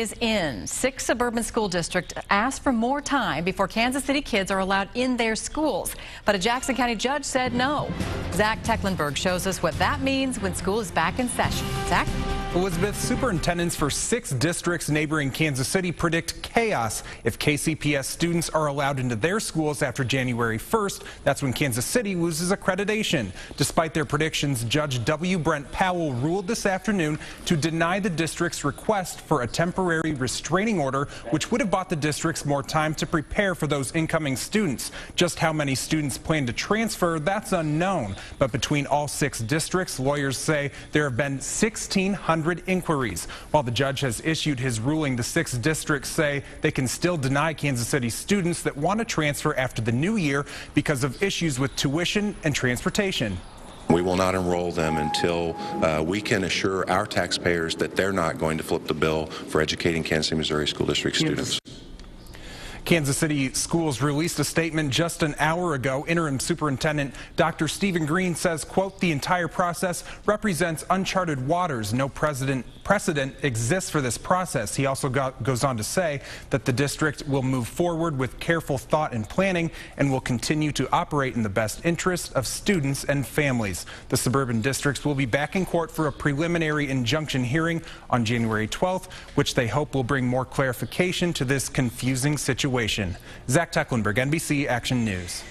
is in. Six suburban school districts asked for more time before Kansas City kids are allowed in their schools. But a Jackson County judge said no. Zach Tecklenburg shows us what that means when school is back in session. Zach? Elizabeth, superintendents for six districts neighboring Kansas City predict chaos if KCPS students are allowed into their schools after January 1st. That's when Kansas City loses accreditation. Despite their predictions, Judge W. Brent Powell ruled this afternoon to deny the district's request for a temporary restraining order, which would have bought the districts more time to prepare for those incoming students. Just how many students plan to transfer, that's unknown. But between all six districts, lawyers say there have been 1,600 inquiries. While the judge has issued his ruling, the six districts say they can still deny Kansas City students that want to transfer after the new year because of issues with tuition and transportation. We will not enroll them until uh, we can assure our taxpayers that they're not going to flip the bill for educating Kansas City, Missouri School District students. Kansas City Schools released a statement just an hour ago. Interim Superintendent Dr. Stephen Green says, quote, the entire process represents uncharted waters. No precedent, precedent exists for this process. He also got, goes on to say that the district will move forward with careful thought and planning and will continue to operate in the best interest of students and families. The suburban districts will be back in court for a preliminary injunction hearing on January 12th, which they hope will bring more clarification to this confusing situation situation. Zach Tecklenburg, NBC Action News.